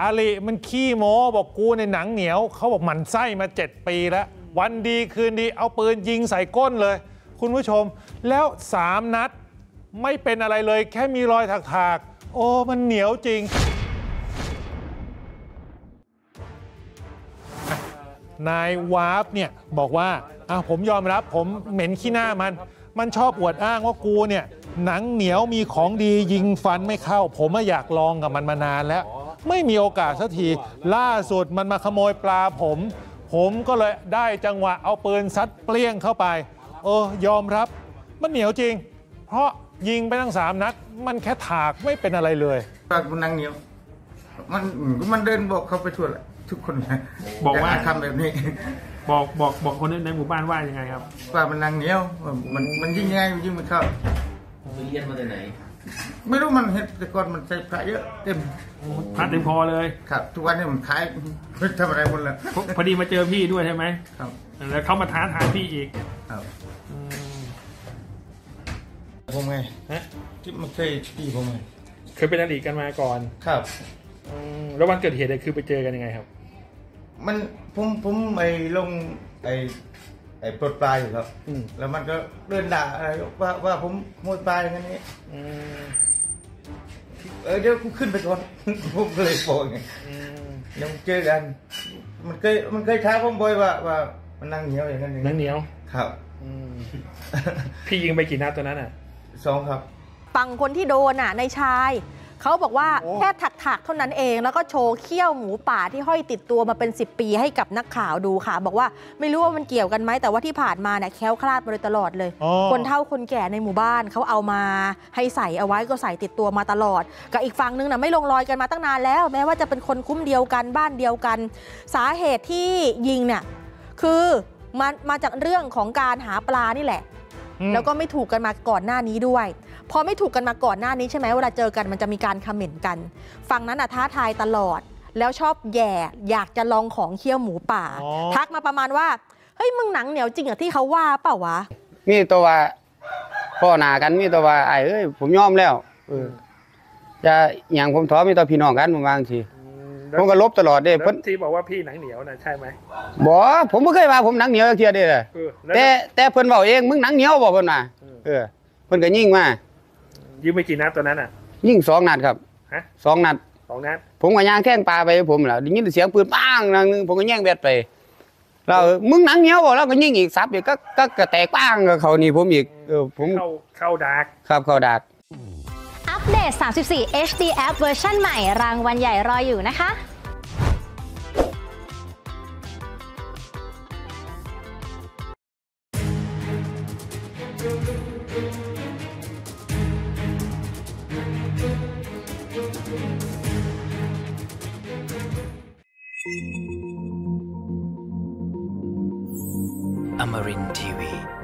อาลีมันขี้โม้บอกกูในหนังเหนียว เขาบอกหมันไส้มา 7 ปีแล้ว วันดีคืนดีเอาปืนยิงใส่ก้นเลย คุณผู้ชม แล้ว 3 นัดไม่เป็นอะไรเลย แค่มีรอยถากๆ โอ้มันเหนียวจริง นายวาร์ฟเนี่ยบอกว่าอะผมยอมรับผมเหม็นขี้หน้ามัน มันชอบอวดอ้างว่ากูเนี่ยหนังเหนียวมีของดียิงฟันไม่เข้า ผมอยากลองกับมันมานานแล้ว ไม่มีโอกาสสักที ล่าสุดมันมาขโมยปลาผม ผมก็เลยได้จังหวะเอาปืนซัดเปรี้ยงเข้าไป เออยอมรับ มันเหนียวจริง เพราะยิงไปทั้งสามนัดมันแค่ถากไม่เป็นอะไรเลยปากมันนางเหนียวมันมันเดินบอกเขาไปทั่วแหละทุกคนนะบอกว่าแต่ทำแบบนี้ บอกบอกบอกคนในหมู่บ้านว่ายังไงครับว่ามันนางเหนียว มันมันยิ่งง่ายมันยิ่งไม่เข้าไปเรียนมาจากไหน ไม่รู้มันเห็นแต่ก่อนมันใส่พระเยอะเต็มพัดเต็มคอเลยครับ ทุกวันนี้มันขายไม่ทำอะไรหมดแล้วพอพอดีมาเจอพี่ด้วยใช่ไหมครับ แล้วเขามาท้าทายพี่อีกครับผมไงฮะที่มันเคยตีผมไงเคยเป็นอดีตกันมาก่อนครับ อืมแล้ววันเกิดเหตุเนี่ยคือไปเจอกันยังไงครับ มันผมผมไอ้ลงไอ้ ไอ้ปลดปลายอยู่ครับ อืม แล้วมันก็เดินด่าอะไรว่าว่าผมขโมยปลาอย่างนี้ อืมเออเดี๋ยวกูขึ้นไปก่อน ผมก็เลยบอกไงอืมยังเจอกัน มันเคยมันเคยท้าผมบ่อยว่าว่ามันนั่งเหนียวอย่างนั้นอย่างหนังเหนียวครับ อืมพี่ยิงไปกี่นัดตัวนั้นอะ สองครับ ฝั่งคนที่โดนน่ะในชาย เขาบอกว่าโอ้แค่ถักๆเท่านั้นเอง แล้วก็โชว์เขี้ยวหมูป่าที่ห้อยติดตัวมาเป็น 10 ปีให้กับนักข่าวดูค่ะ บอกว่าไม่รู้ว่ามันเกี่ยวกันไหมแต่ว่าที่ผ่านมาเนี่ยแคล้วคลาดมาโดยตลอดเลยอ๋อคนเฒ่าคนแก่ในหมู่บ้านเขาเอามาให้ใส่เอาไว้ก็ใส่ติดตัวมาตลอด กับอีกฝั่งนึงน่ะไม่ลงรอยกันมาตั้งนานแล้ว แม้ว่าจะเป็นคนคุ้มเดียวกันบ้านเดียวกัน สาเหตุที่ยิงเนี่ยคือมามาจากเรื่องของการหาปลานี่แหละอืม แล้วก็ไม่ถูกกันมาก่อนหน้านี้ด้วย พอไม่ถูกกันมาก่อนหน้านี้ใช่ไหมเวลาเจอกันมันจะมีการคอมเมนต์กัน ฝั่งนั้นอะท้าทายตลอด แล้วชอบแย่อยากจะลองของเคี่ยวหมูป่าอ๋อทักมาประมาณว่าเฮ้ยมึงหนังเหนียวจริงเหรอที่เขาว่าเปล่าวะมีตัวว่าพ่อหนากันมีตัวว่าไอ้ายเอ้ยผมยอมแล้วเออจะอย่างผมท้อมีตัวพี่น้องกันผมวาจังที ผมก็ลบตลอดเด้แล้วเพิ่นที่บอกว่าพี่หนังเหนียวน่ะใช่ไหมบ่ผมบ่เคยว่าผมหนังเหนียวจักเทียเด้อเออแล้วแต่แต่เพิ่นเว้าเองมึงหนังเหนียวบ่เพิ่นว่าอืมเออเพิ่นก็ยิงมายิงไปกี่นัดตัวนั้นอะ ยิงสองนัดครับฮะสองนัดสองนัดผมก็ย่างแท่งปลาไปผมล่ะได้ยินเสียงปืนปังนังนึงผมก็แย่งแบตไปเรามึงหนังเหนียวบ่แล้วก็ยิงอีกซับอีกก็ก็ก็แตกปังกับเขานี่ผมอีกเออผมเข้าเข้าดาร์กครับเขาดักอั ปเดต 34 HD App เวอร์ชันใหม่ รางวัลใหญ่รออยู่นะคะ Amarin Tiwi.